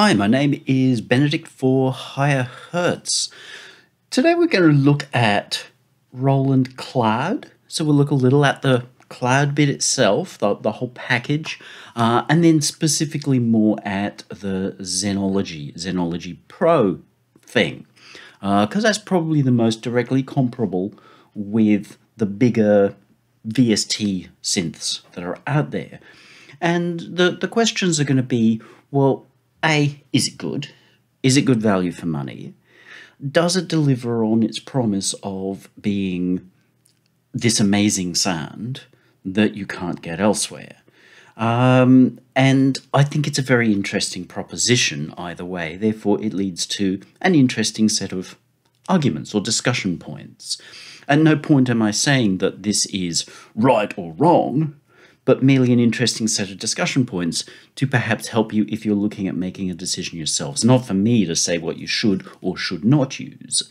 Hi, my name is Benedict for Higher Hertz. Today we're going to look at Roland Cloud. So we'll look a little at the cloud bit itself, the, the whole package, uh, and then specifically more at the Zenology, Zenology Pro thing, because uh, that's probably the most directly comparable with the bigger VST synths that are out there. And the, the questions are going to be well, A, is it good? Is it good value for money? Does it deliver on its promise of being this amazing sound that you can't get elsewhere? Um, and I think it's a very interesting proposition either way. Therefore, it leads to an interesting set of arguments or discussion points. At no point am I saying that this is right or wrong but merely an interesting set of discussion points to perhaps help you if you're looking at making a decision yourselves. Not for me to say what you should or should not use,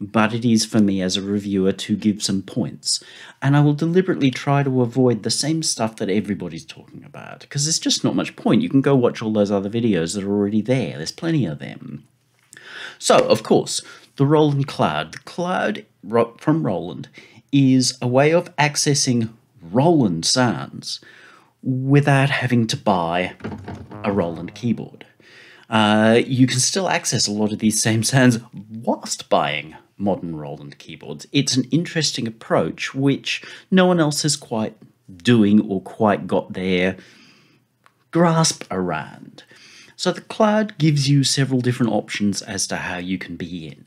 but it is for me as a reviewer to give some points. And I will deliberately try to avoid the same stuff that everybody's talking about, because there's just not much point. You can go watch all those other videos that are already there, there's plenty of them. So, of course, the Roland Cloud. The cloud from Roland is a way of accessing Roland sounds without having to buy a Roland keyboard. Uh, you can still access a lot of these same sounds whilst buying modern Roland keyboards. It's an interesting approach which no one else is quite doing or quite got their grasp around. So the cloud gives you several different options as to how you can be in.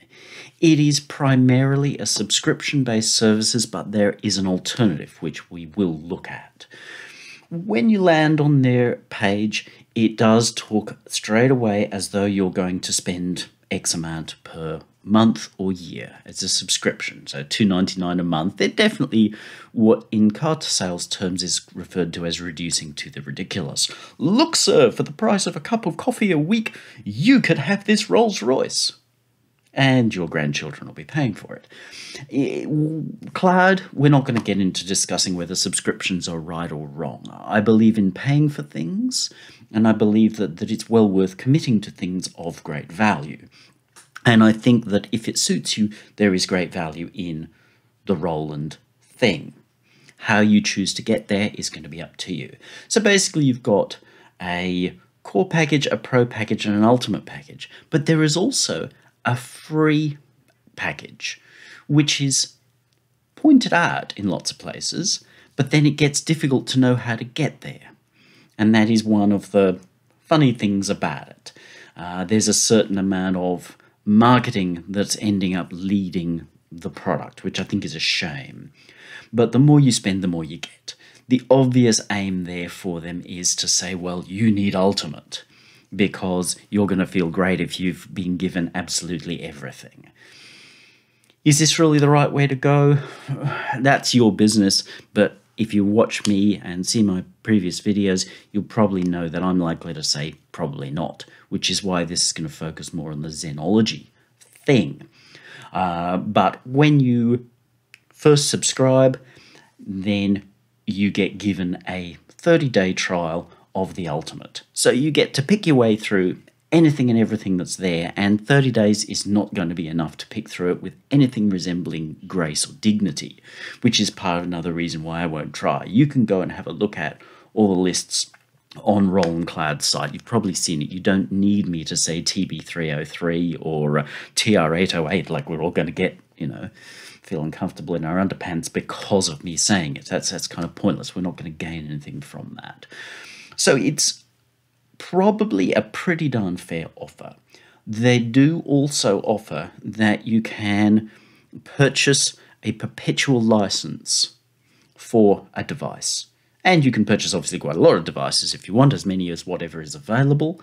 It is primarily a subscription based services, but there is an alternative which we will look at. When you land on their page, it does talk straight away as though you're going to spend X amount per month or year. It's a subscription, so two ninety nine a month. They're definitely what in car sales terms is referred to as reducing to the ridiculous. Look, sir, for the price of a cup of coffee a week, you could have this Rolls Royce and your grandchildren will be paying for it. Cloud, we're not going to get into discussing whether subscriptions are right or wrong. I believe in paying for things, and I believe that, that it's well worth committing to things of great value. And I think that if it suits you, there is great value in the Roland thing. How you choose to get there is going to be up to you. So basically, you've got a core package, a pro package, and an ultimate package. But there is also a free package, which is pointed out in lots of places, but then it gets difficult to know how to get there. And that is one of the funny things about it. Uh, there's a certain amount of marketing that's ending up leading the product, which I think is a shame. But the more you spend, the more you get. The obvious aim there for them is to say, well, you need Ultimate because you're going to feel great if you've been given absolutely everything. Is this really the right way to go? That's your business, but if you watch me and see my previous videos, you'll probably know that I'm likely to say probably not, which is why this is going to focus more on the Zenology thing. Uh, but when you first subscribe, then you get given a 30 day trial of the ultimate. So you get to pick your way through anything and everything that's there, and 30 days is not going to be enough to pick through it with anything resembling grace or dignity, which is part of another reason why I won't try. You can go and have a look at all the lists on Roland Cloud's site. You've probably seen it. You don't need me to say TB303 or uh, TR808 like we're all going to get, you know, feel uncomfortable in our underpants because of me saying it. That's, that's kind of pointless. We're not going to gain anything from that. So it's probably a pretty darn fair offer. They do also offer that you can purchase a perpetual license for a device. And you can purchase obviously quite a lot of devices if you want, as many as whatever is available.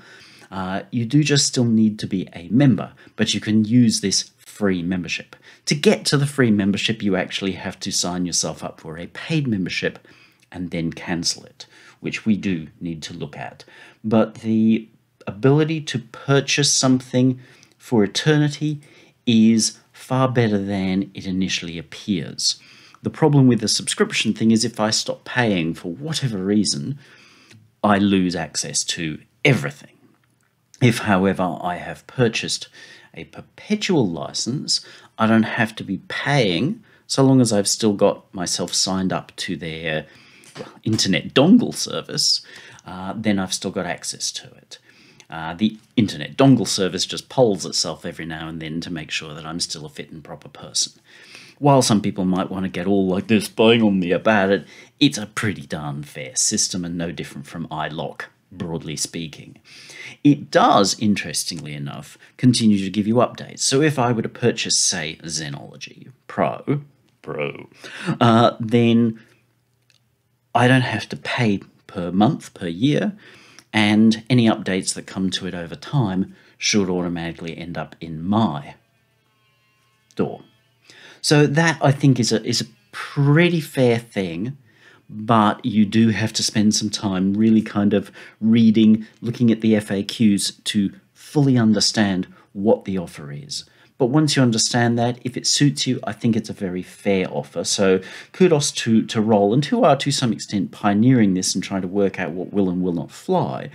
Uh, you do just still need to be a member, but you can use this free membership. To get to the free membership, you actually have to sign yourself up for a paid membership and then cancel it, which we do need to look at. But the ability to purchase something for eternity is far better than it initially appears. The problem with the subscription thing is if I stop paying for whatever reason, I lose access to everything. If, however, I have purchased a perpetual license, I don't have to be paying so long as I've still got myself signed up to their well, internet dongle service, uh, then I've still got access to it. Uh, the internet dongle service just polls itself every now and then to make sure that I'm still a fit and proper person. While some people might want to get all like they're spying on me about it, it's a pretty darn fair system and no different from iLok, broadly speaking. It does, interestingly enough, continue to give you updates. So if I were to purchase, say, Zenology Pro, Pro, uh, then I don't have to pay per month, per year, and any updates that come to it over time should automatically end up in my door. So that I think is a is a pretty fair thing, but you do have to spend some time really kind of reading, looking at the FAQs to fully understand what the offer is. But once you understand that, if it suits you, I think it's a very fair offer. So kudos to, to Roland, who are to some extent pioneering this and trying to work out what will and will not fly,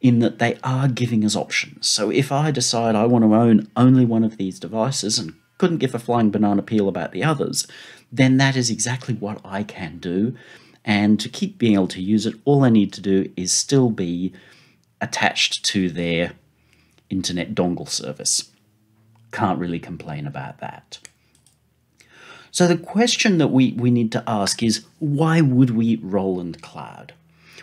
in that they are giving us options. So if I decide I want to own only one of these devices and couldn't give a flying banana peel about the others, then that is exactly what I can do. And to keep being able to use it, all I need to do is still be attached to their internet dongle service. Can't really complain about that. So the question that we, we need to ask is, why would we Roland Cloud?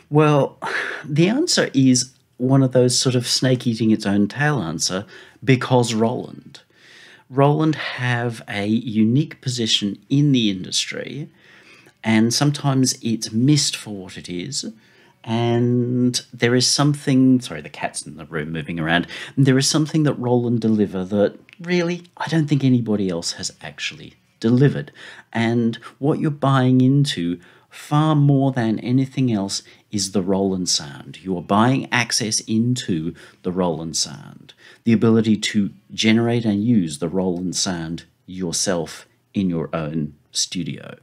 Well, the answer is one of those sort of snake eating its own tail answer, because Roland. Roland have a unique position in the industry, and sometimes it's missed for what it is, and there is something sorry the cat's in the room moving around. There is something that roland deliver that really i don't think anybody else has actually delivered. And what you're buying into far more than anything else is the roland sound. You are buying access into the roland sound. The ability to generate and use the roland sound yourself in your own studio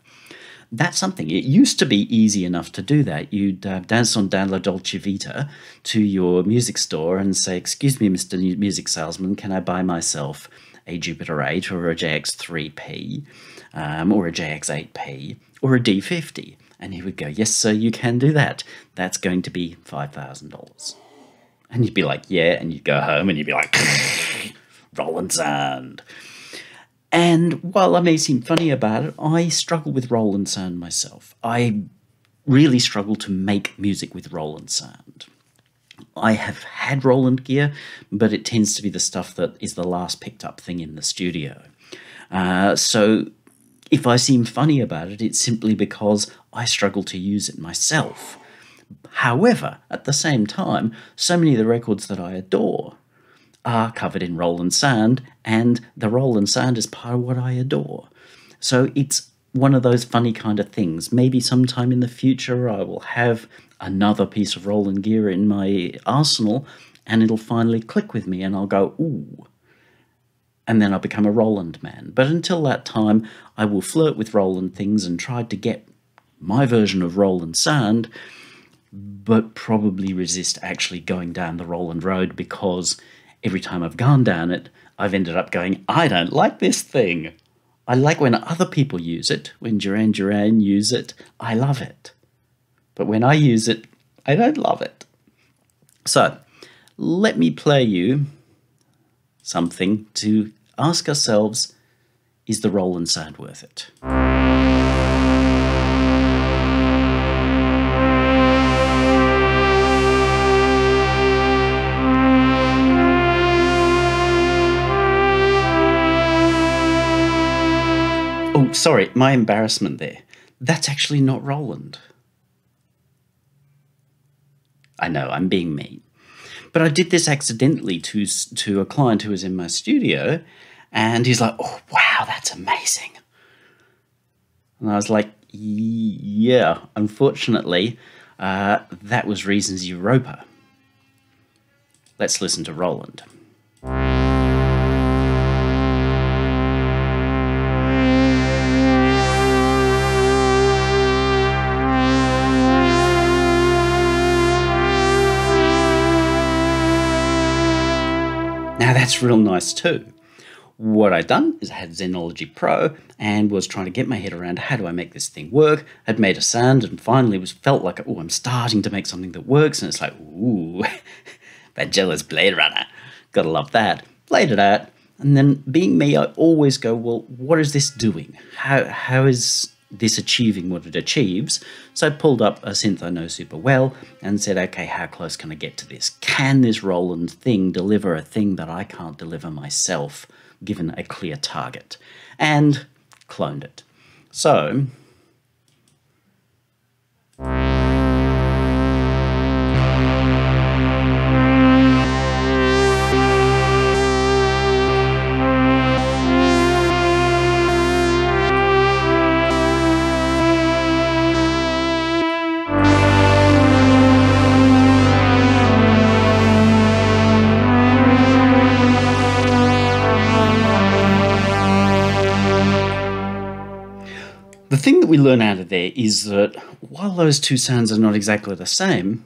that's something. It used to be easy enough to do that. You'd uh, dance on Dan La Dolce Vita to your music store and say, Excuse me, Mr. Music Salesman, can I buy myself a Jupiter 8 or a JX3P um, or a JX8P or a D50? And he would go, Yes, sir, you can do that. That's going to be $5,000. And you'd be like, Yeah. And you'd go home and you'd be like, Roland Sand. And while I may seem funny about it, I struggle with Roland sound myself. I really struggle to make music with Roland sound. I have had Roland gear, but it tends to be the stuff that is the last picked up thing in the studio. Uh, so if I seem funny about it, it's simply because I struggle to use it myself. However, at the same time, so many of the records that I adore are covered in Roland sand, and the Roland sand is part of what I adore. So it's one of those funny kind of things. Maybe sometime in the future I will have another piece of Roland gear in my arsenal and it'll finally click with me and I'll go, ooh. And then I'll become a Roland man. But until that time, I will flirt with Roland things and try to get my version of Roland sand, but probably resist actually going down the Roland road because every time I've gone down it, I've ended up going, I don't like this thing. I like when other people use it. When Duran Duran use it, I love it. But when I use it, I don't love it. So, let me play you something to ask ourselves is the Roland sound worth it? Sorry, my embarrassment there. That's actually not Roland. I know, I'm being mean. But I did this accidentally to, to a client who was in my studio, and he's like, oh, wow, that's amazing. And I was like, yeah, unfortunately, uh, that was Reasons Europa. Let's listen to Roland. That's real nice too. What I'd done is I had Zenology Pro and was trying to get my head around how do I make this thing work. I'd made a sound and finally was felt like, oh, I'm starting to make something that works. And it's like, ooh, Vangelis Blade Runner. Gotta love that. Played it out. And then being me, I always go, well, what is this doing? How, how is this achieving what it achieves. So I pulled up a synth I know super well and said, okay, how close can I get to this? Can this Roland thing deliver a thing that I can't deliver myself? given a clear target, and cloned it. So, that we learn out of there is that while those two sounds are not exactly the same,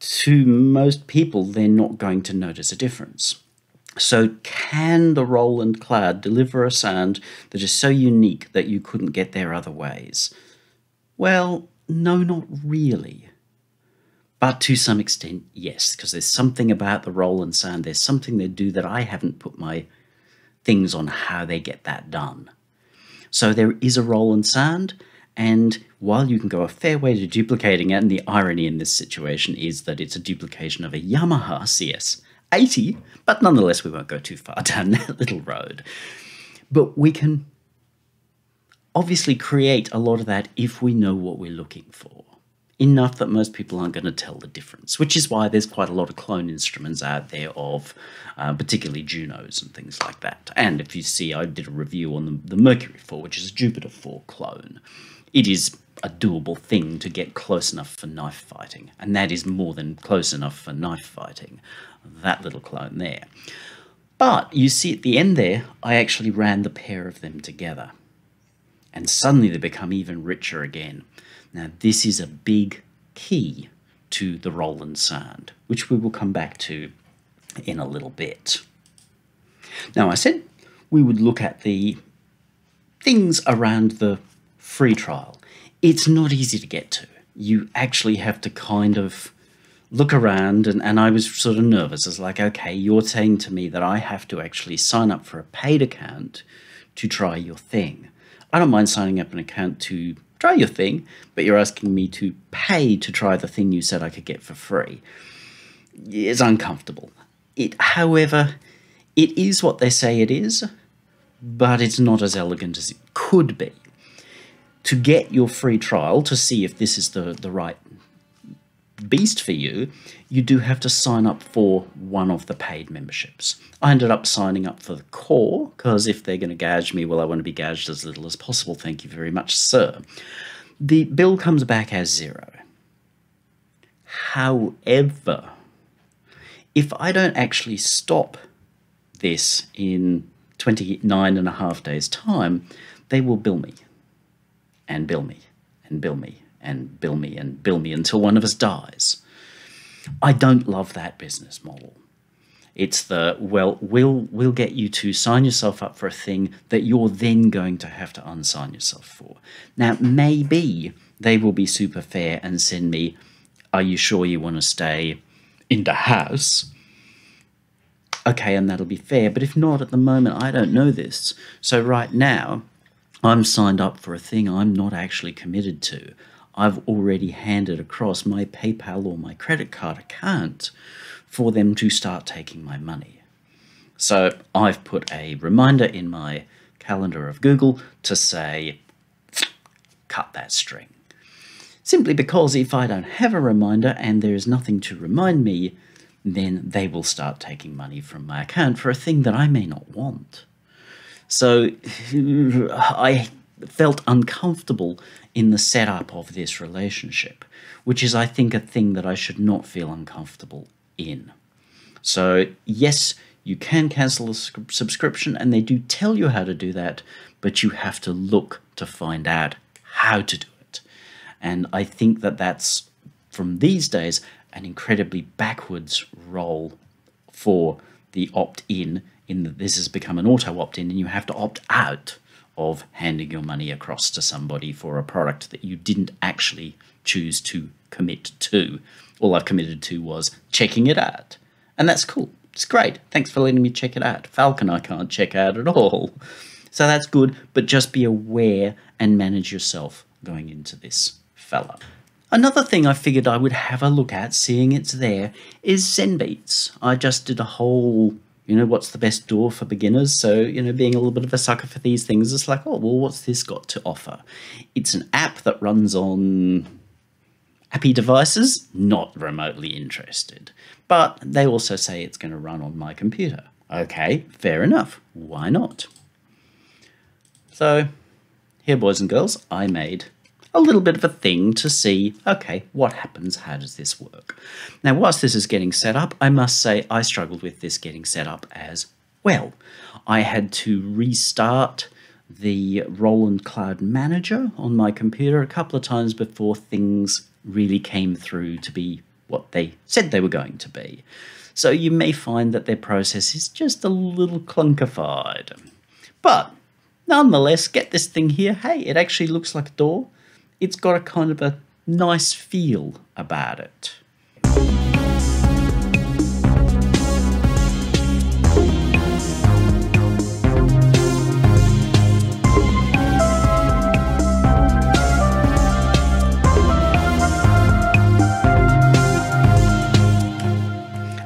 to most people, they're not going to notice a difference. So, can the Roland Cloud deliver a sound that is so unique that you couldn't get there other ways? Well, no, not really. But to some extent, yes, because there's something about the Roland sound, there's something they do that I haven't put my things on how they get that done. So there is a Roland sound, and while you can go a fair way to duplicating it, and the irony in this situation is that it's a duplication of a Yamaha CS80, but nonetheless, we won't go too far down that little road. But we can obviously create a lot of that if we know what we're looking for enough that most people aren't going to tell the difference, which is why there's quite a lot of clone instruments out there of uh, particularly Junos and things like that. And if you see, I did a review on the, the Mercury 4, which is a Jupiter 4 clone. It is a doable thing to get close enough for knife fighting, and that is more than close enough for knife fighting, that little clone there. But you see at the end there, I actually ran the pair of them together. And suddenly they become even richer again. Now, this is a big key to the Roland sound, which we will come back to in a little bit. Now, I said we would look at the things around the free trial. It's not easy to get to. You actually have to kind of look around, and, and I was sort of nervous. I was like, okay, you're saying to me that I have to actually sign up for a paid account to try your thing. I don't mind signing up an account to try your thing, but you're asking me to pay to try the thing you said I could get for free. It's uncomfortable. It, however, it is what they say it is, but it's not as elegant as it could be. To get your free trial to see if this is the, the right beast for you, you do have to sign up for one of the paid memberships. I ended up signing up for the core because if they're going to gouge me, well, I want to be gouged as little as possible. Thank you very much, sir. The bill comes back as zero. However, if I don't actually stop this in 29 and a half days' time, they will bill me and bill me and bill me and bill me and bill me until one of us dies. I don't love that business model. It's the well, we'll we'll get you to sign yourself up for a thing that you're then going to have to unsign yourself for. Now, maybe they will be super fair and send me, are you sure you want to stay in the house? Okay, and that'll be fair. But if not, at the moment, I don't know this. So right now, I'm signed up for a thing I'm not actually committed to. I've already handed across my PayPal or my credit card account for them to start taking my money. So I've put a reminder in my calendar of Google to say, cut that string. Simply because if I don't have a reminder and there is nothing to remind me, then they will start taking money from my account for a thing that I may not want. So I felt uncomfortable in the setup of this relationship, which is, I think, a thing that I should not feel uncomfortable in. So, yes, you can cancel a subscription, and they do tell you how to do that, but you have to look to find out how to do it. And I think that that's, from these days, an incredibly backwards role for the opt in, in that this has become an auto opt in, and you have to opt out of handing your money across to somebody for a product that you didn't actually choose to commit to. All I've committed to was checking it out. And that's cool. It's great. Thanks for letting me check it out. Falcon I can't check out at all. So that's good, but just be aware and manage yourself going into this fella. Another thing I figured I would have a look at, seeing it's there, is ZenBeats. I just did a whole, you know, what's the best DAW for beginners? So, you know, being a little bit of a sucker for these things, it's like, oh, well, what's this got to offer? It's an app that runs on appy devices, not remotely interested. But they also say it's going to run on my computer. Okay, fair enough. Why not? So, here, boys and girls, I made a little bit of a thing to see, okay, what happens? How does this work? Now, whilst this is getting set up, I must say I struggled with this getting set up as well. I had to restart the Roland Cloud Manager on my computer a couple of times before things really came through to be what they said they were going to be. So you may find that their process is just a little clunkified. But nonetheless, get this thing here. Hey, it actually looks like a DAW it's got a kind of a nice feel about it.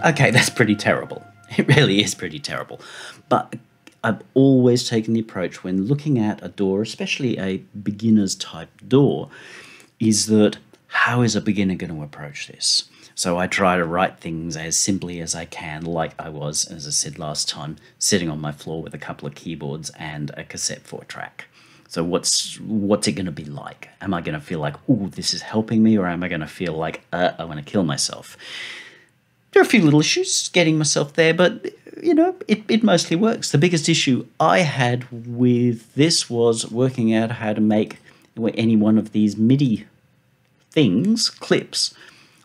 Okay, that's pretty terrible. It really is pretty terrible. But I've always taken the approach when looking at a DAW, especially a beginner's type DAW, is that how is a beginner going to approach this? So I try to write things as simply as I can, like I was, as I said last time, sitting on my floor with a couple of keyboards and a cassette four track. So what's what's it going to be like? Am I going to feel like, oh, this is helping me, or am I going to feel like, uh, I want to kill myself? There are a few little issues getting myself there, but you know, it, it mostly works. The biggest issue I had with this was working out how to make any one of these MIDI things, clips,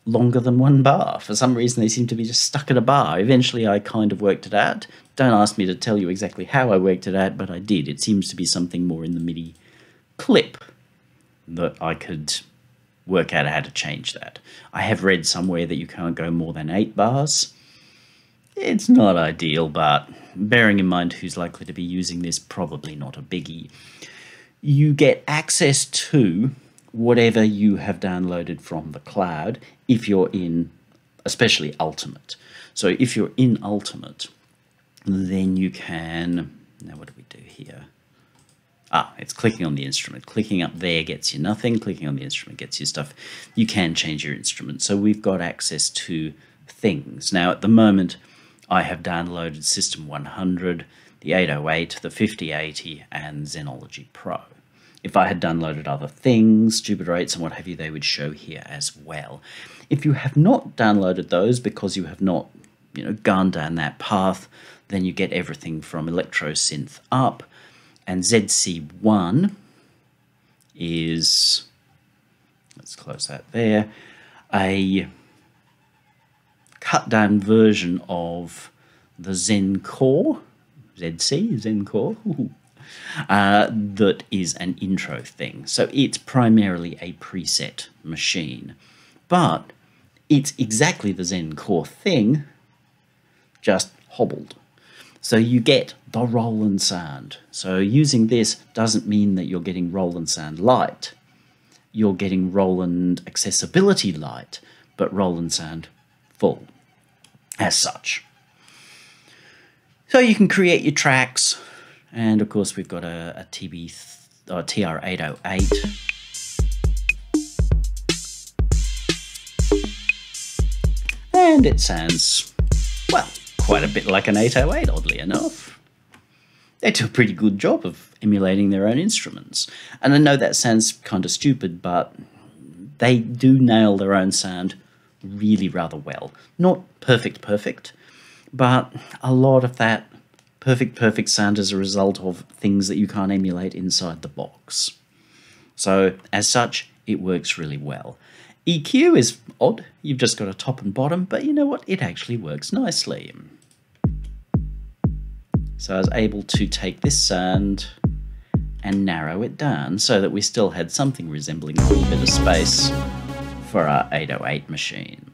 longer than one bar. For some reason, they seem to be just stuck at a bar. Eventually, I kind of worked it out. Don't ask me to tell you exactly how I worked it out, but I did. It seems to be something more in the MIDI clip that I could work out how to change that. I have read somewhere that you can't go more than eight bars. It's not ideal, but bearing in mind who's likely to be using this, probably not a biggie. You get access to whatever you have downloaded from the cloud if you're in, especially Ultimate. So if you're in Ultimate, then you can. Now, what do we do here? Ah, it's clicking on the instrument. Clicking up there gets you nothing. Clicking on the instrument gets you stuff. You can change your instrument. So we've got access to things. Now, at the moment, I have downloaded System 100, the 808, the 5080, and Zenology Pro. If I had downloaded other things, Jupiter 8s and what have you, they would show here as well. If you have not downloaded those because you have not you know, gone down that path, then you get everything from ElectroSynth up, and ZC1 is, let's close that there, a cut down version of the Zen Core, ZC, Zen Core, uh, that is an intro thing. So it's primarily a preset machine. But it's exactly the Zen Core thing, just hobbled. So you get the Roland sound. So using this doesn't mean that you're getting Roland sound light. You're getting Roland accessibility light, but Roland sound full as such. So you can create your tracks, and of course we've got a, a TB or TR808. And it sounds, well, quite a bit like an 808, oddly enough. They do a pretty good job of emulating their own instruments. And I know that sounds kind of stupid, but they do nail their own sound really rather well. Not perfect, perfect, but a lot of that perfect, perfect sound is a result of things that you can't emulate inside the box. So, as such, it works really well. EQ is odd, you've just got a top and bottom, but you know what? It actually works nicely. So I was able to take this sound and narrow it down so that we still had something resembling a little bit of space for our 808 machine.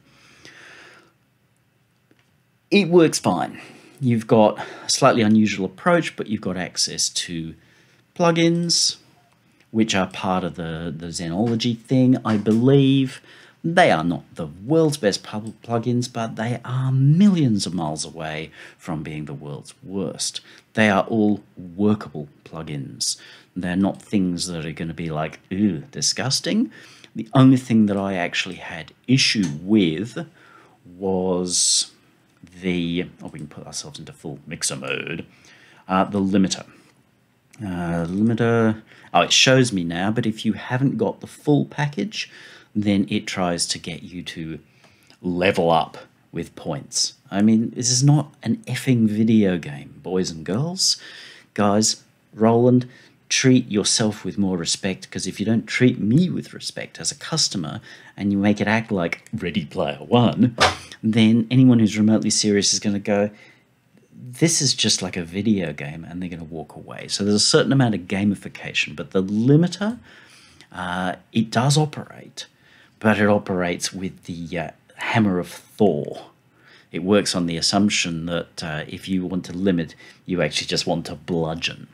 It works fine. You've got a slightly unusual approach, but you've got access to plugins, which are part of the, the Zenology thing, I believe. They are not the world's best plugins, but they are millions of miles away from being the world's worst. They are all workable plugins. They're not things that are going to be like, ooh, disgusting. The only thing that I actually had issue with was the, oh, we can put ourselves into full mixer mode, uh, the limiter. Uh, limiter, oh, it shows me now, but if you haven't got the full package, then it tries to get you to level up with points. I mean, this is not an effing video game, boys and girls. Guys, Roland, treat yourself with more respect because if you don't treat me with respect as a customer and you make it act like Ready Player One, then anyone who's remotely serious is going to go, this is just like a video game and they're going to walk away. So there's a certain amount of gamification, but the limiter, uh, it does operate but it operates with the uh, hammer of Thor. It works on the assumption that uh, if you want to limit, you actually just want to bludgeon.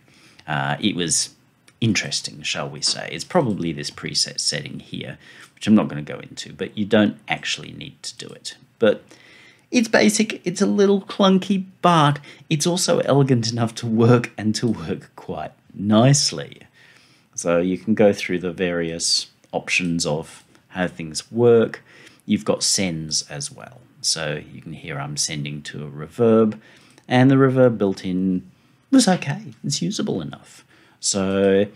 Uh, it was interesting, shall we say. It's probably this preset setting here, which I'm not going to go into, but you don't actually need to do it. But it's basic, it's a little clunky, but it's also elegant enough to work and to work quite nicely. So you can go through the various options of how things work. You've got sends as well. So you can hear I'm sending to a reverb, and the reverb built in was okay. It's usable enough. So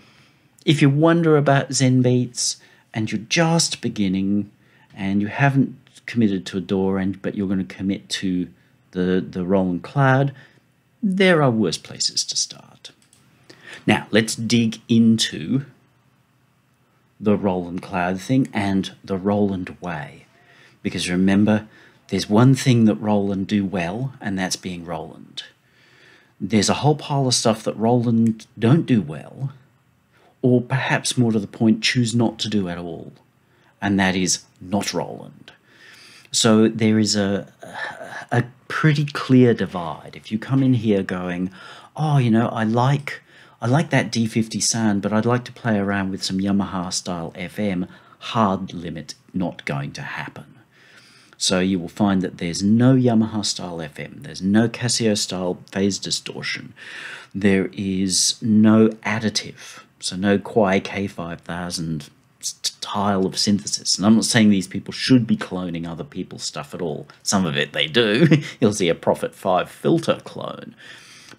if you wonder about ZenBeats and you're just beginning and you haven't committed to a DAW and but you're going to commit to the, the Roland Cloud, there are worse places to start. Now let's dig into the Roland Cloud thing and the Roland way. Because remember, there's one thing that Roland do well, and that's being Roland. There's a whole pile of stuff that Roland don't do well, or perhaps more to the point, choose not to do at all, and that is not Roland. So there is a, a pretty clear divide. If you come in here going, oh, you know, I like I like that D50 sound, but I'd like to play around with some Yamaha style FM. Hard limit, not going to happen. So you will find that there's no Yamaha style FM, there's no Casio style phase distortion, there is no additive, so no Kawai K5000 style of synthesis. And I'm not saying these people should be cloning other people's stuff at all. Some of it they do. You'll see a Prophet 5 filter clone.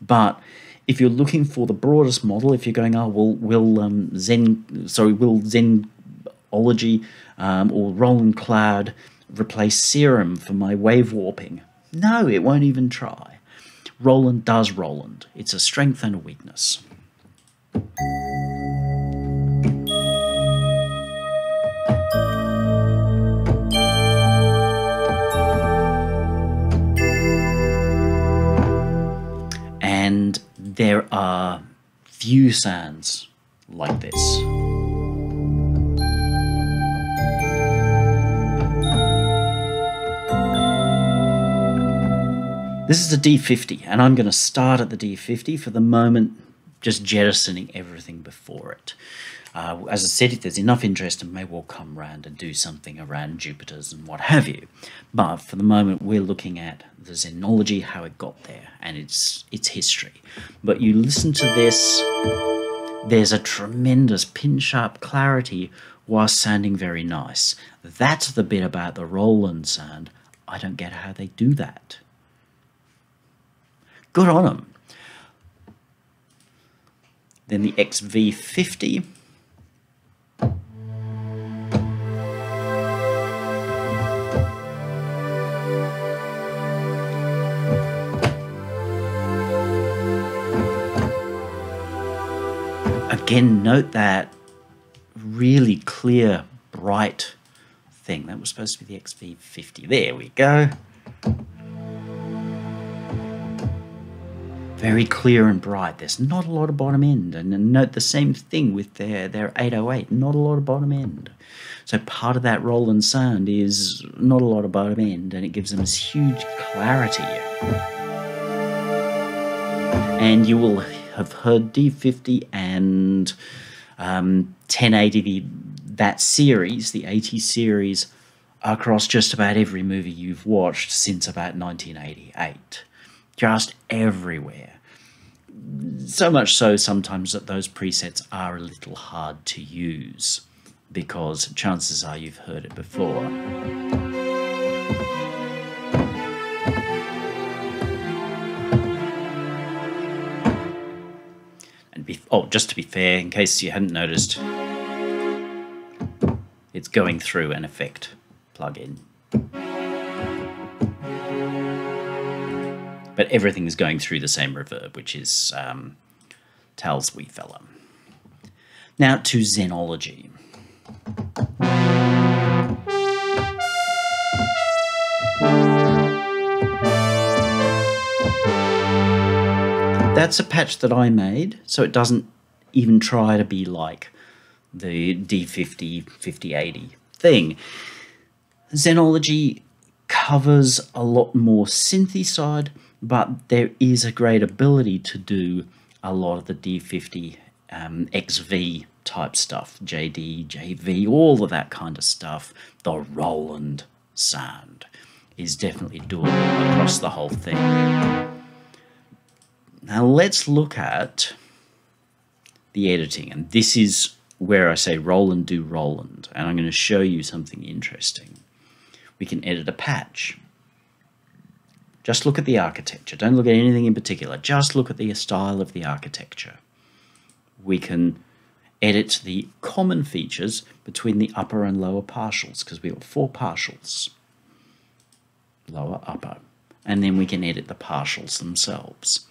But if you're looking for the broadest model, if you're going, oh, will will um, Zen, sorry, will Zenology um, or Roland Cloud replace Serum for my wave warping? No, it won't even try. Roland does Roland. It's a strength and a weakness. And there are few sounds like this. This is a D50, and I'm going to start at the D50 for the moment, just jettisoning everything before it. Uh, as I said, if there's enough interest, I may well come round and do something around Jupiter's and what have you. But for the moment, we're looking at the Zenology, how it got there, and its its history. But you listen to this, there's a tremendous pin-sharp clarity whilst sounding very nice. That's the bit about the Roland sound. I don't get how they do that. Good on them. Then the XV50 Again, note that really clear, bright thing. That was supposed to be the XV50. There we go. Very clear and bright. There's not a lot of bottom end. And note the same thing with their, their 808, not a lot of bottom end. So part of that Roland sound is not a lot of bottom end, and it gives them this huge clarity. And you will have heard D50 and um, 1080, the, that series, the 80 series, across just about every movie you've watched since about 1988. Just everywhere. So much so sometimes that those presets are a little hard to use because chances are you've heard it before. And be, oh, just to be fair, in case you hadn't noticed, it's going through an effect plugin. But everything is going through the same reverb, which is um, Tal's wee fella. Now to Zenology. That's a patch that I made, so it doesn't even try to be like the D50 5080 thing. Zenology covers a lot more synthy side, but there is a great ability to do a lot of the D50 um, XV type stuff, JD, JV, all of that kind of stuff. The Roland sound is definitely doable across the whole thing. Now let's look at the editing, and this is where I say Roland do Roland, and I'm going to show you something interesting. We can edit a patch. Just look at the architecture. Don't look at anything in particular. Just look at the style of the architecture. We can edit the common features between the upper and lower partials because we have four partials. Lower, upper. And then we can edit the partials themselves.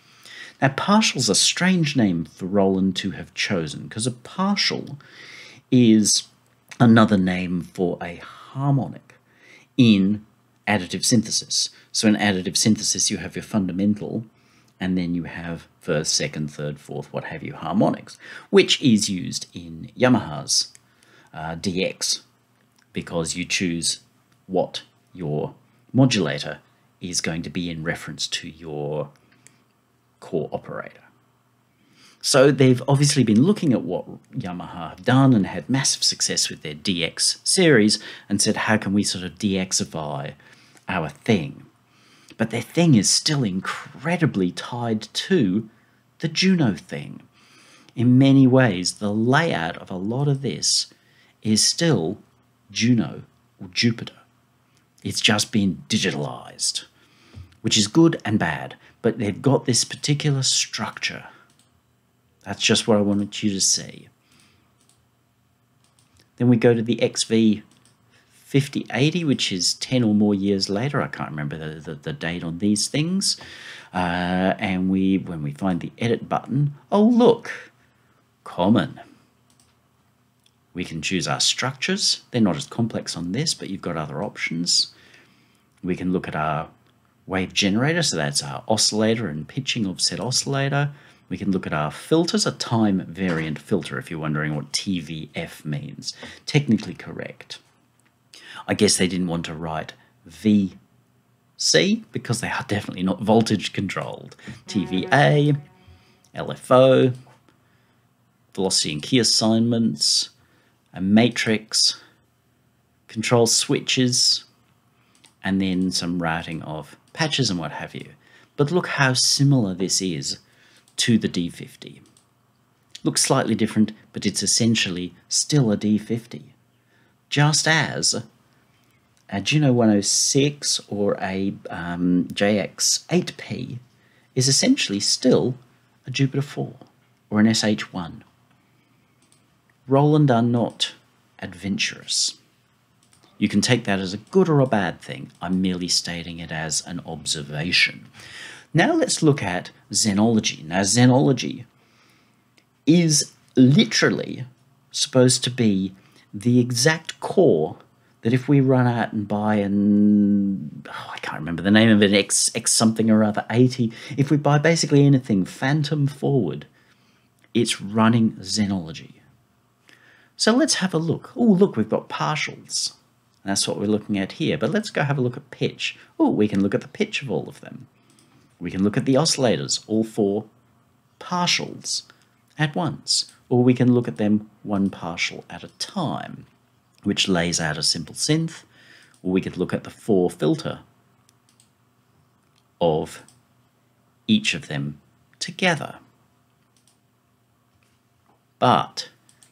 Now, partial's a strange name for Roland to have chosen because a partial is another name for a harmonic in additive synthesis. So in additive synthesis, you have your fundamental, and then you have first, second, third, fourth, what have you, harmonics, which is used in Yamaha's uh, DX because you choose what your modulator is going to be in reference to your core operator. So they've obviously been looking at what Yamaha have done and had massive success with their DX series and said, how can we sort of DXify our thing? But their thing is still incredibly tied to the Juno thing. In many ways, the layout of a lot of this is still Juno or Jupiter. It's just been digitalized, which is good and bad but they've got this particular structure. That's just what I wanted you to see. Then we go to the XV 5080, which is 10 or more years later. I can't remember the, the, the date on these things. Uh, and we, when we find the edit button, oh look, common. We can choose our structures. They're not as complex on this, but you've got other options. We can look at our wave generator, so that's our oscillator and pitching of said oscillator. We can look at our filters, a time variant filter, if you're wondering what TVF means. Technically correct. I guess they didn't want to write VC because they are definitely not voltage controlled. TVA, LFO, velocity and key assignments, a matrix, control switches, and then some routing of patches and what have you. But look how similar this is to the D50. Looks slightly different, but it's essentially still a D50. Just as a Juno 106 or a um, JX8P is essentially still a Jupiter 4 or an SH1. Roland are not adventurous. You can take that as a good or a bad thing. I'm merely stating it as an observation. Now let's look at Zenology. Now, Zenology is literally supposed to be the exact core that if we run out and buy an oh, I can't remember the name of it X X something or other 80 if we buy basically anything Fantom forward it's running Zenology. So let's have a look. Oh look we've got partials. That's what we're looking at here but let's go have a look at pitch. Oh we can look at the pitch of all of them. We can look at the oscillators all four partials at once or we can look at them one partial at a time which lays out a simple synth, or we could look at the four filter of each of them together. But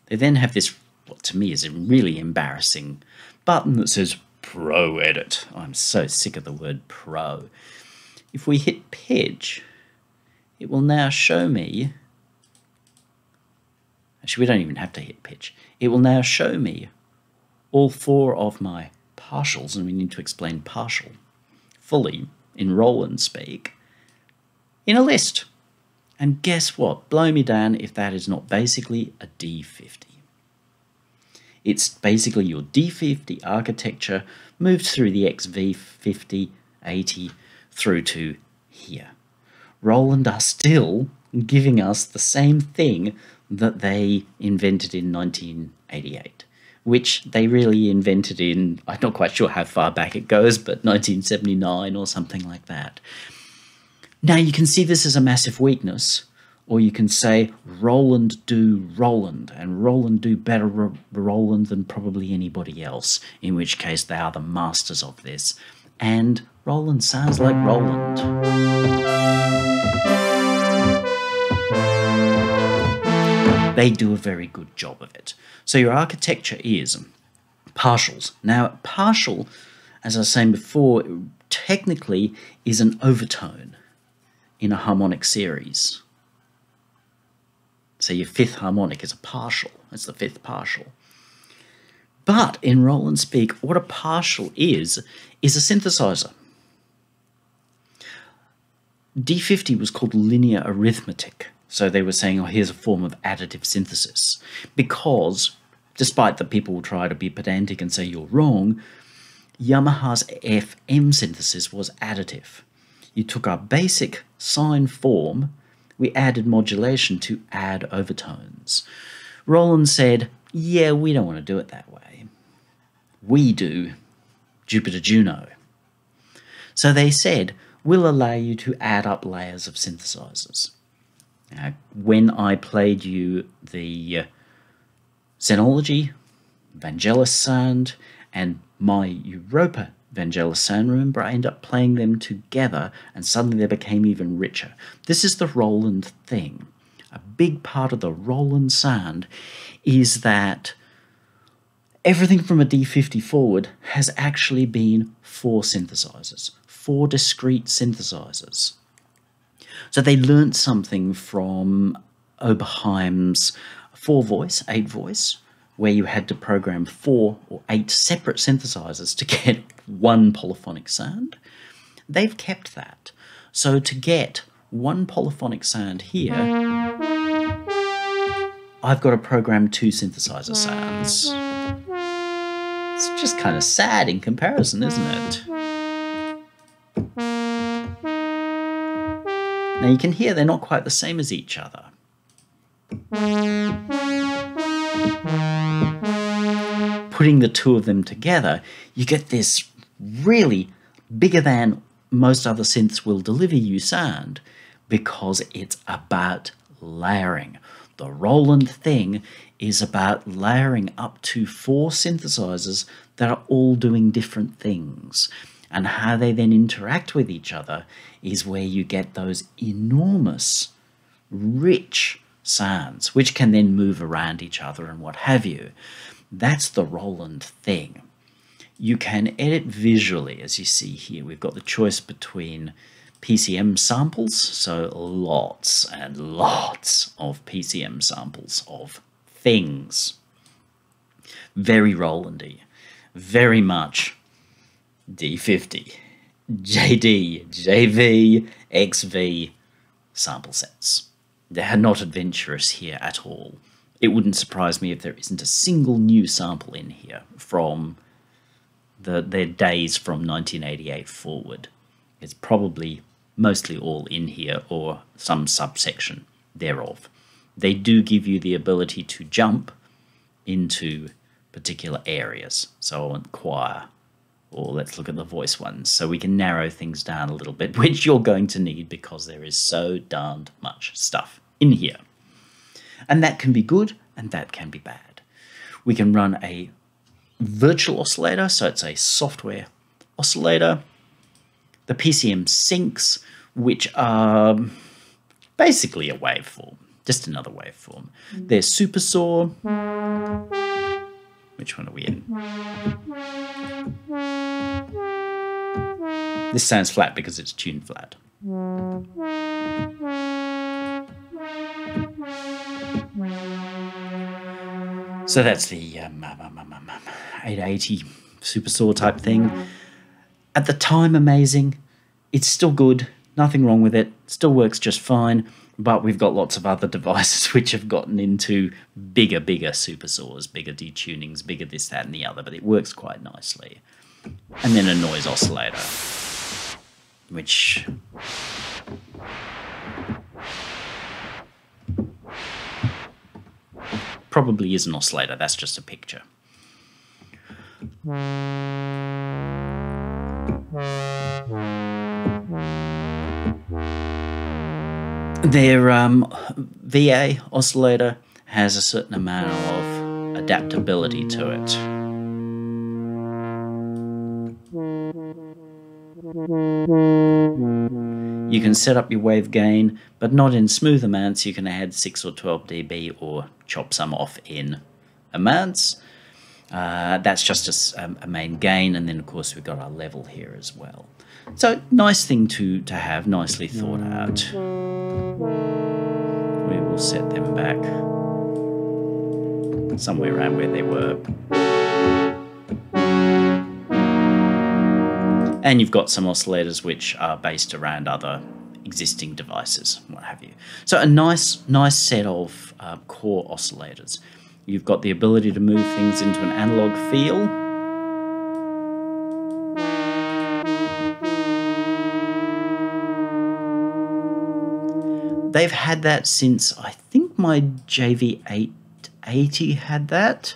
they then have this, what to me is a really embarrassing button that says Pro Edit. I'm so sick of the word Pro. If we hit pitch, it will now show me. Actually, we don't even have to hit pitch. It will now show me all four of my partials, and we need to explain partial fully in Roland speak, in a list. And guess what? Blow me down if that is not basically a D50. It's basically your D50 architecture moved through the XV50, 80 through to here. Roland are still giving us the same thing that they invented in 1988 which they really invented in, I'm not quite sure how far back it goes, but 1979 or something like that. Now you can see this as a massive weakness, or you can say Roland do Roland, and Roland do better Roland than probably anybody else, in which case they are the masters of this. And Roland sounds like Roland. They do a very good job of it. So your architecture is partials. Now, partial, as I was saying before, technically is an overtone in a harmonic series. So your fifth harmonic is a partial. It's the fifth partial. But in Roland speak, what a partial is, is a synthesizer. D50 was called linear arithmetic. So they were saying, oh, here's a form of additive synthesis. Because despite that people will try to be pedantic and say you're wrong, Yamaha's FM synthesis was additive. You took our basic sine form, we added modulation to add overtones. Roland said, yeah, we don't want to do it that way. We do Jupiter Juno. So they said, we'll allow you to add up layers of synthesizers. Now, when I played you the uh, Zenology, Vangelis Sound, and my Europa Vangelis Sound. Remember, I ended up playing them together, and suddenly they became even richer. This is the Roland thing. A big part of the Roland sound is that everything from a D50 forward has actually been four synthesizers, four discrete synthesizers. So they learnt something from Oberheim's four voice, eight voice, where you had to program four or eight separate synthesizers to get one polyphonic sound. They've kept that. So to get one polyphonic sound here, I've got to program two synthesizer sounds. It's just kind of sad in comparison, isn't it? Now you can hear they're not quite the same as each other. Putting the two of them together, you get this really bigger than most other synths will deliver you sound because it's about layering. The Roland thing is about layering up to four synthesizers that are all doing different things. And how they then interact with each other is where you get those enormous, rich sounds, which can then move around each other and what have you. That's the Roland thing. You can edit visually, as you see here. We've got the choice between PCM samples, so lots and lots of PCM samples of things. Very Rolandy, very much D50, JD, JV, XV sample sets. They're not adventurous here at all. It wouldn't surprise me if there isn't a single new sample in here from the their days from 1988 forward. It's probably mostly all in here or some subsection thereof. They do give you the ability to jump into particular areas. So I want choir, or let's look at the voice ones. So we can narrow things down a little bit, which you're going to need because there is so darned much stuff in here. And that can be good and that can be bad. We can run a virtual oscillator, so it's a software oscillator. The PCM syncs, which are basically a waveform, just another waveform. They're super saw. Which one are we in? This sounds flat because it's tuned flat. So that's the um, um, um, um, um, 880 super saw type thing. At the time, amazing. It's still good. Nothing wrong with it. Still works just fine. But we've got lots of other devices which have gotten into bigger, bigger super saws, bigger detunings, bigger this, that, and the other. But it works quite nicely. And then a noise oscillator, which probably is an oscillator. That's just a picture. Their um, VA oscillator has a certain amount of adaptability to it. You can set up your wave gain, but not in smooth amounts. You can add 6 or 12 dB or chop some off in amounts. Uh, that's just a, um, a, main gain, and then of course we've got our level here as well. So nice thing to, to have, nicely thought out. We will set them back somewhere around where they were. And you've got some oscillators which are based around other existing devices, what have you. So a nice, nice set of uh, core oscillators. You've got the ability to move things into an analog feel. They've had that since I think my JV880 had that.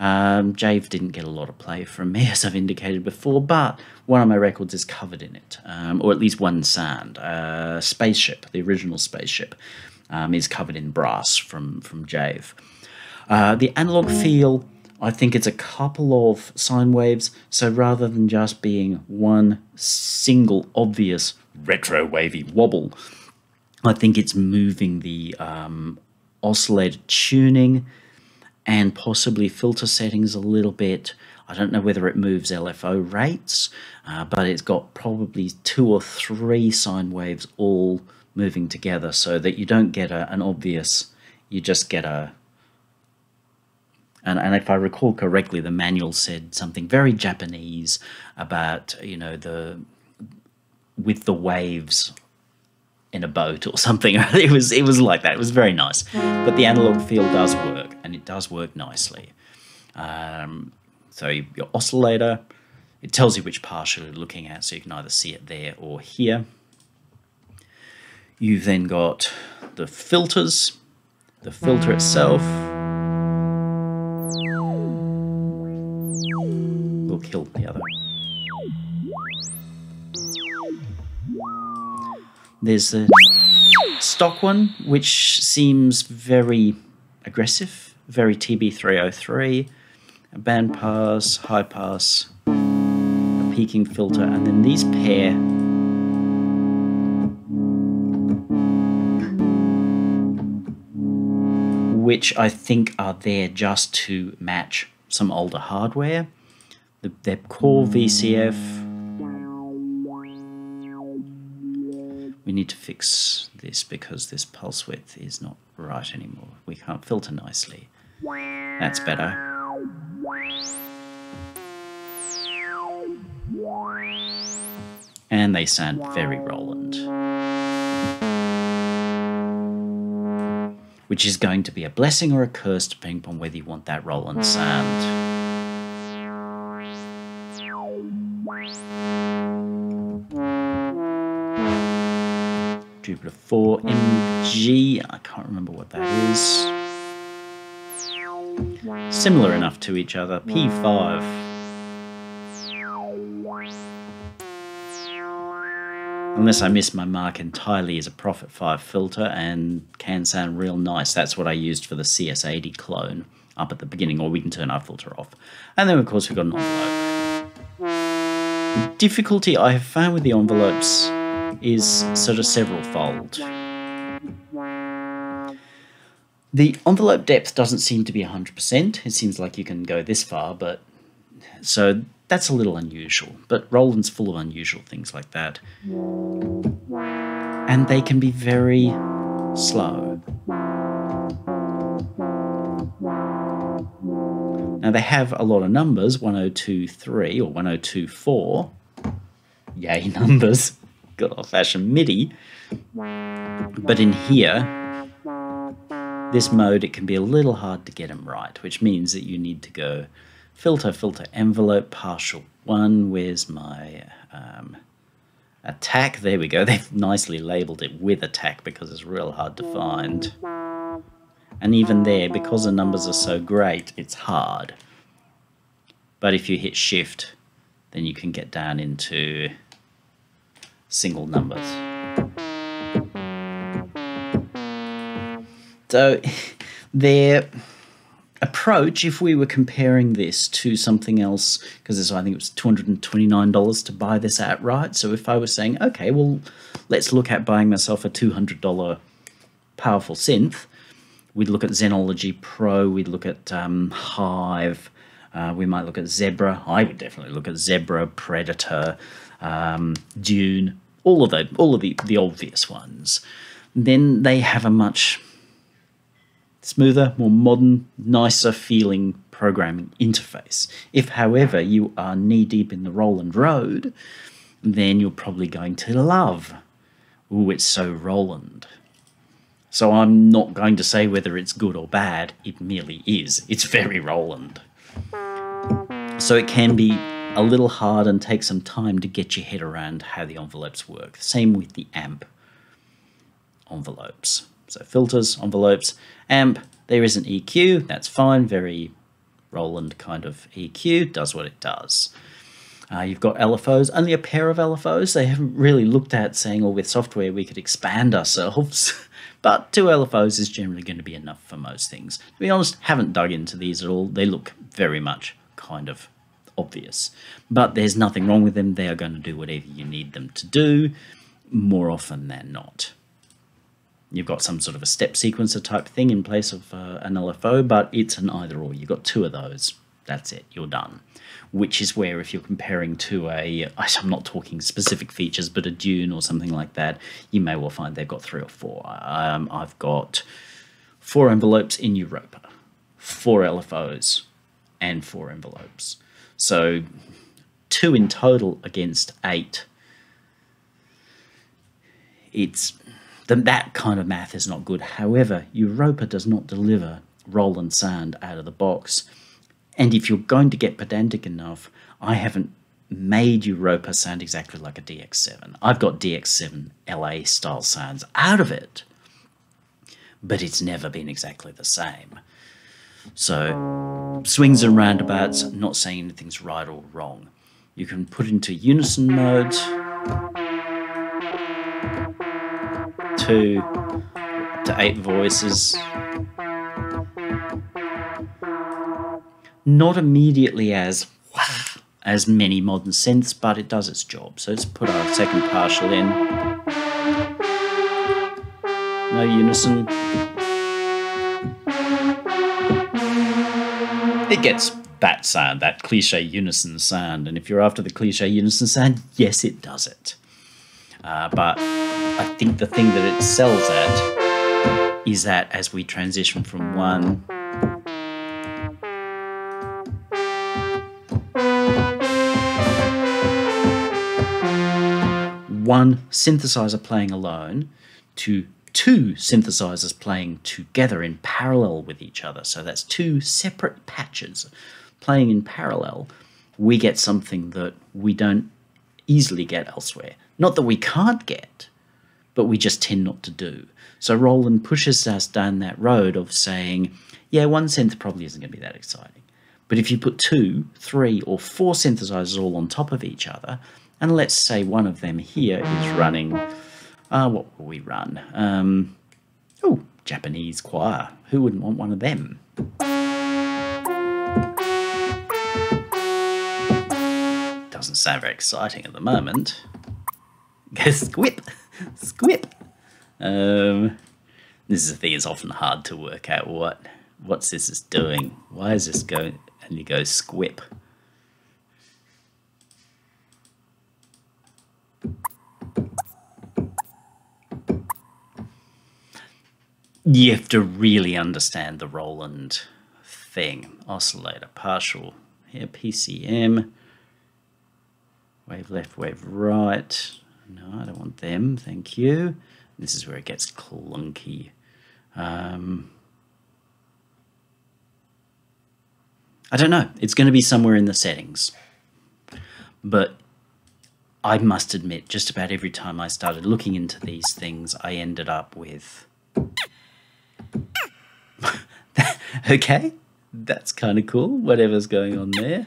Um, Jave didn't get a lot of play from me, as I've indicated before, but one of my records is covered in it, um, or at least one sound. Uh, Spaceship, the original Spaceship, um, is covered in brass from, from Jave. Uh, the analog feel, I think it's a couple of sine waves, so rather than just being one single obvious retro wavy wobble, I think it's moving the um, oscillator tuning and possibly filter settings a little bit. I don't know whether it moves LFO rates, uh, but it's got probably two or three sine waves all moving together so that you don't get a, an obvious, you just get a, and, and if I recall correctly, the manual said something very Japanese about, you know, the, with the waves in a boat or something. it was it was like that. It was very nice. But the analog feel does work, and it does work nicely. Um, so your oscillator, it tells you which pass you're looking at, so you can either see it there or here. You've then got the filters, the filter itself. We'll kill the other. There's the stock one, which seems very aggressive, very TB303, a band pass, high pass, a peaking filter, and then these pair which I think are there just to match some older hardware. The, their core VCF we need to fix this because this pulse width is not right anymore. We can't filter nicely. That's better. And they sound very Roland. Which is going to be a blessing or a curse depending upon whether you want that Roland sound. Jupiter 4 MG, I can't remember what that is. Similar enough to each other, P5. Unless I miss my mark entirely as a Prophet 5 filter and can sound real nice. That's what I used for the CS80 clone up at the beginning, or we can turn our filter off. And then of course we've got an envelope. The difficulty I have found with the envelopes is sort of several fold. The envelope depth doesn't seem to be 100%. It seems like you can go this far, but so that's a little unusual. But Roland's full of unusual things like that. And they can be very slow. Now they have a lot of numbers 1023 or 1024. Yay, numbers. Good old fashioned MIDI. But in here, this mode, it can be a little hard to get them right, which means that you need to go filter, filter, envelope, partial one. Where's my um, attack? There we go. They've nicely labeled it with attack because it's real hard to find. And even there, because the numbers are so great, it's hard. But if you hit shift, then you can get down into single numbers. So their approach, if we were comparing this to something else, because I think it was $229 to buy this outright. So if I was saying, okay, well, let's look at buying myself a $200 powerful synth, we'd look at Zenology Pro, we'd look at um, Hive, uh, we might look at Zebra. I would definitely look at Zebra, Predator, um, Dune, all of the all of the, the obvious ones. Then they have a much smoother, more modern, nicer feeling programming interface. If, however, you are knee deep in the Roland Road, then you're probably going to love. Ooh, it's so Roland. So I'm not going to say whether it's good or bad, it merely is. It's very Roland. So it can be a little hard and take some time to get your head around how the envelopes work. Same with the amp envelopes. So filters, envelopes, amp, there is an EQ, that's fine, very Roland kind of EQ, does what it does. Uh, you've got LFOs, only a pair of LFOs. They haven't really looked at saying, oh, with software we could expand ourselves. but two LFOs is generally going to be enough for most things. To be honest, haven't dug into these at all. They look very much kind of obvious. But there's nothing wrong with them. They are going to do whatever you need them to do more often than not. You've got some sort of a step sequencer type thing in place of uh, an LFO, but it's an either or. You've got two of those. That's it. You're done. Which is where, if you're comparing to a, I'm not talking specific features, but a Dune or something like that, you may well find they've got three or four. Um, I've got four envelopes in Europa, four LFOs, and four envelopes. So two in total against eight. It's that kind of math is not good. However, Europa does not deliver Roland sound out of the box. And if you're going to get pedantic enough, I haven't made Europa sound exactly like a DX7. I've got DX7 LA style sounds out of it, but it's never been exactly the same. So, swings and roundabouts, not saying anything's right or wrong. You can put into unison mode, two to eight voices. Not immediately as as many modern synths, but it does its job. So let's put our second partial in. No unison. It gets that sound, that cliche unison sound. And if you're after the cliche unison sound, yes, it does it. Uh, but I think the thing that it sells at is that as we transition from one one synthesizer playing alone to two synthesizers playing together in parallel with each other. So that's two separate patches playing in parallel. we get something that we don't easily get elsewhere. Not that we can't get, but we just tend not to do. So Roland pushes us down that road of saying, yeah, one synth probably isn't going to be that exciting. But if you put two, three, or four synthesizers all on top of each other, and let's say one of them here is running, uh, what will we run? Um, oh, Japanese choir. Who wouldn't want one of them? Doesn't sound very exciting at the moment. Go squip, squip. Um, this is the thing; it's often hard to work out what what's this is doing. Why is this going? And you go squip. You have to really understand the Roland thing. Oscillator, partial, here PCM, wave left, wave right. No, I don't want them, thank you. This is where it gets clunky. Um, I don't know. It's going to be somewhere in the settings. But I must admit, just about every time I started looking into these things, I ended up with. okay, that's kind of cool, whatever's going on there.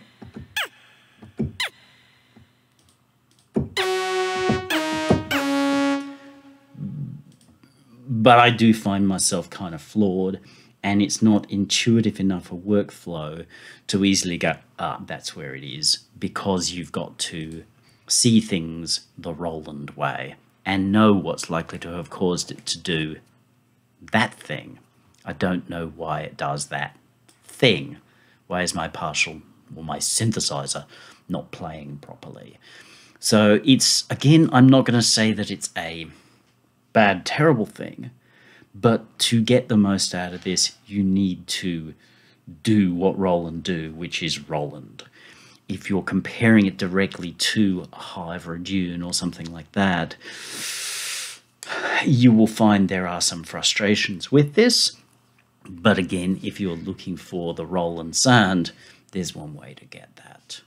But I do find myself kind of flawed and it's not intuitive enough a workflow to easily go, ah, that's where it is, because you've got to see things the Roland way and know what's likely to have caused it to do that thing. I don't know why it does that thing. Why is my partial or my synthesizer not playing properly? So it's, again, I'm not going to say that it's a bad, terrible thing but to get the most out of this, you need to do what Roland do, which is Roland. If you're comparing it directly to a Hive or a Dune or something like that, you will find there are some frustrations with this. But again, if you're looking for the Roland sound, there's one way to get that.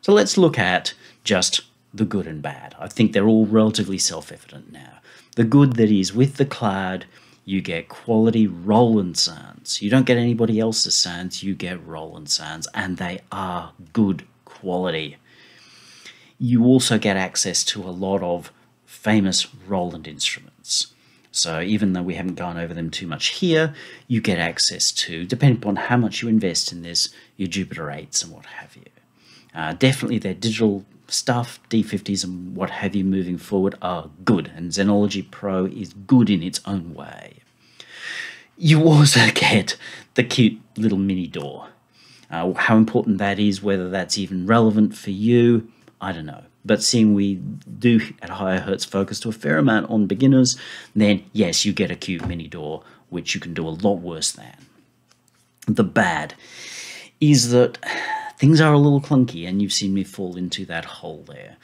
So let's look at just the good and bad. I think they're all relatively self-evident now. The good that is with the cloud you get quality Roland sounds. You don't get anybody else's sounds, you get Roland sounds, and they are good quality. You also get access to a lot of famous Roland instruments. So even though we haven't gone over them too much here, you get access to, depending upon how much you invest in this, your Jupiter 8s and what have you. Uh, definitely their digital stuff, D50s and what have you moving forward are good, and Zenology Pro is good in its own way. You also get the cute little mini door. Uh, how important that is, whether that's even relevant for you, I don't know. But seeing we do at Higher Hertz focus to a fair amount on beginners, then yes, you get a cute mini door, which you can do a lot worse than. The bad is that things are a little clunky, and you've seen me fall into that hole there.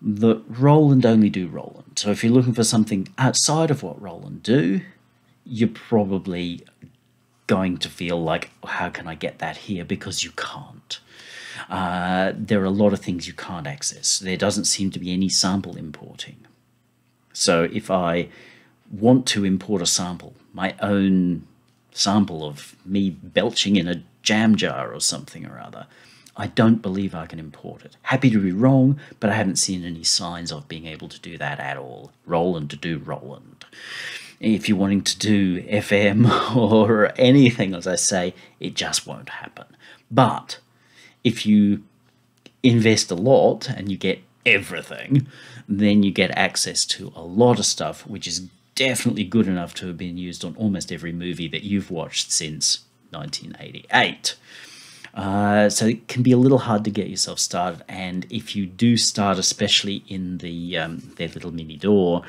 The Roland only do Roland. So if you're looking for something outside of what Roland do, you're probably going to feel like, how can I get that here? Because you can't. Uh, there are a lot of things you can't access. There doesn't seem to be any sample importing. So if I want to import a sample, my own sample of me belching in a jam jar or something or other. I don't believe I can import it. Happy to be wrong, but I haven't seen any signs of being able to do that at all. Roland to do Roland. If you're wanting to do FM or anything, as I say, it just won't happen. But if you invest a lot and you get everything, then you get access to a lot of stuff, which is definitely good enough to have been used on almost every movie that you've watched since 1988. Uh, so it can be a little hard to get yourself started, and if you do start, especially in the um, their little mini door,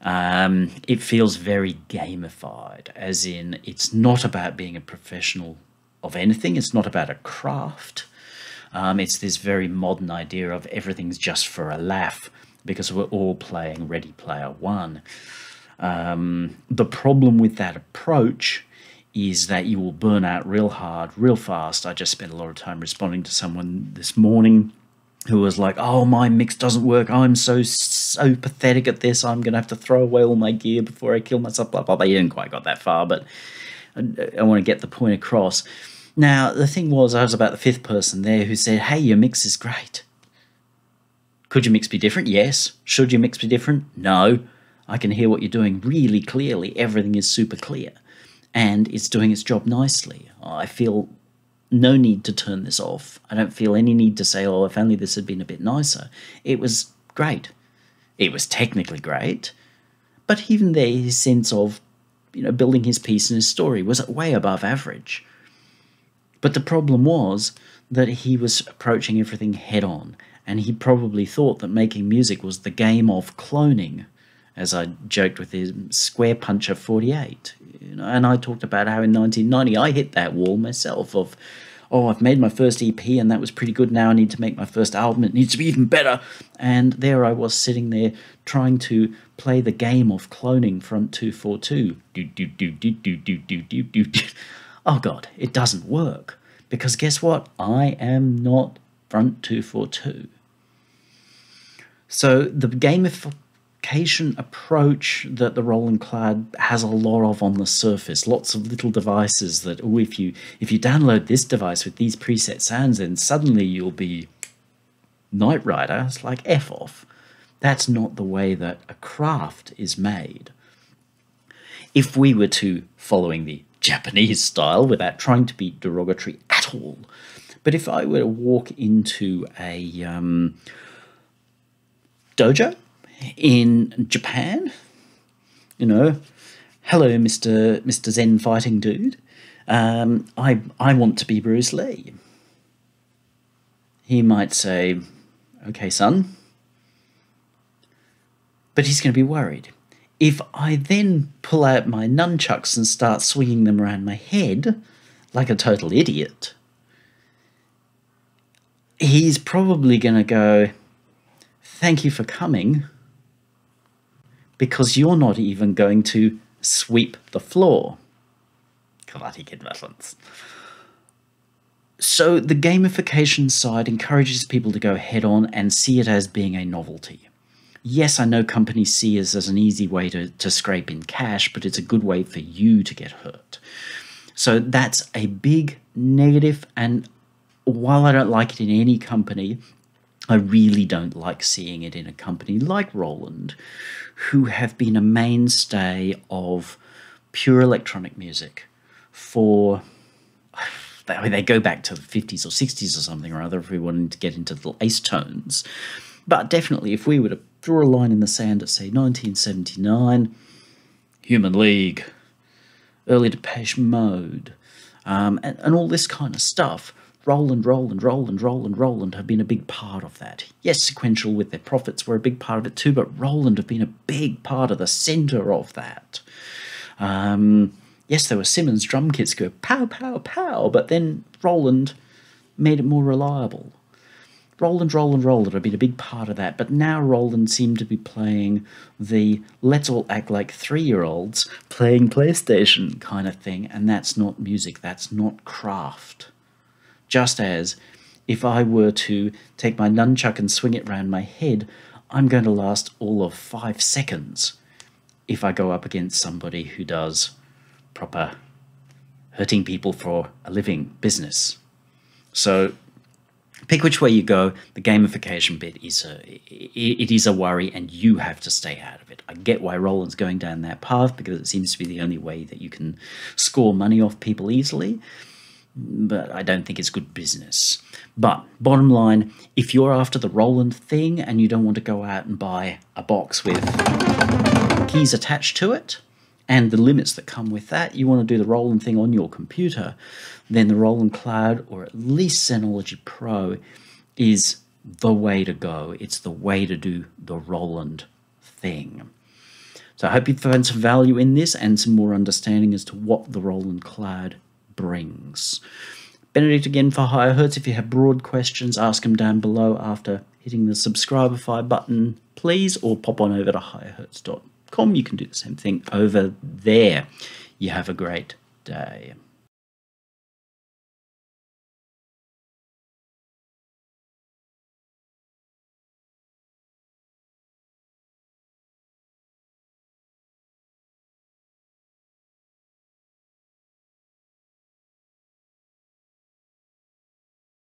um, it feels very gamified. As in, it's not about being a professional of anything. It's not about a craft. Um, it's this very modern idea of everything's just for a laugh because we're all playing Ready Player One. Um, the problem with that approach is that you will burn out real hard, real fast. I just spent a lot of time responding to someone this morning who was like, "Oh, my mix doesn't work. I'm so so pathetic at this. I'm gonna have to throw away all my gear before I kill myself." Blah blah blah. Didn't quite got that far, but I, I want to get the point across. Now, the thing was, I was about the fifth person there who said, "Hey, your mix is great." Could your mix be different? Yes. Should your mix be different? No. I can hear what you're doing really clearly. Everything is super clear. And it's doing its job nicely. I feel no need to turn this off. I don't feel any need to say, oh, if only this had been a bit nicer. It was great. It was technically great. But even there, his sense of, you know, building his piece and his story was way above average. But the problem was that he was approaching everything head on, and he probably thought that making music was the game of cloning, as I joked with his Square Puncher 48. You know, and I talked about how in 1990 I hit that wall myself of, oh, I've made my first EP and that was pretty good. Now I need to make my first album. It needs to be even better. And there I was sitting there trying to play the game of cloning Front 242. Do, do, do, do, do, do, do, do, do. Oh, God, it doesn't work. Because guess what? I am not Front 242. So the gamification approach that the Roland Cloud has a lot of on the surface, lots of little devices that, oh, if you if you download this device with these preset sounds, then suddenly you'll be Knight Rider. It's like F off. That's not the way that a craft is made. If we were to, following the Japanese style without trying to be derogatory at all. But if I were to walk into a um, dojo in Japan, you know, hello, Mister Mister Zen fighting dude, um, I I want to be Bruce Lee. He might say, "Okay, son," but he's going to be worried if I then pull out my nunchucks and start swinging them around my head like a total idiot, he's probably going to go, Thank you for coming, because you're not even going to sweep the floor. Karate Kid reference. So the gamification side encourages people to go head on and see it as being a novelty yes, I know companies see us as an easy way to, to scrape in cash, but it's a good way for you to get hurt. So that's a big negative. negative, and while I don't like it in any company, I really don't like seeing it in a company like Roland, who have been a mainstay of pure electronic music for. I mean, they go back to the 50s or 60s or something or other if we wanted to get into the Ace Tones. But definitely, if we were to draw a line in the sand at, say, 1979, Human League, early Depeche Mode, um, and, and all this kind of stuff, Roland, Roland, Roland, Roland, Roland have been a big part of that. Yes, Sequential with their Prophets were a big part of it too, but Roland have been a big part of the centre of that. Um, yes, there were Simmons drum kits go pow, pow, pow, but then Roland made it more reliable. Roland, Roland, Roland have been a big part of that, but now Roland seemed to be playing the let's all act like three year olds playing PlayStation kind of thing, and that's not music, that's not craft. Just as if I were to take my nunchuck and swing it round my head, I'm going to last all of five seconds if I go up against somebody who does proper hurting people for a living business. So pick which way you go. The gamification bit is a it is a worry, and you have to stay out of it. I get why Roland's going down that path because it seems to be the only way that you can score money off people easily. But I don't think it's good business. But bottom line, if you're after the Roland thing and you don't want to go out and buy a box with keys attached to it, and the limits that come with that, you want to do the Roland thing on your computer, then the Roland Cloud or at least Zenology Pro is the way to go. It's the way to do the Roland thing. So I hope you found some value in this and some more understanding as to what the Roland Cloud brings. Benedict again for Higher Hertz. If you have broad questions, ask them down below after hitting the subscribify button, please, or pop on over to higherhertz.com. You can do the same thing over there. You have a great day. day.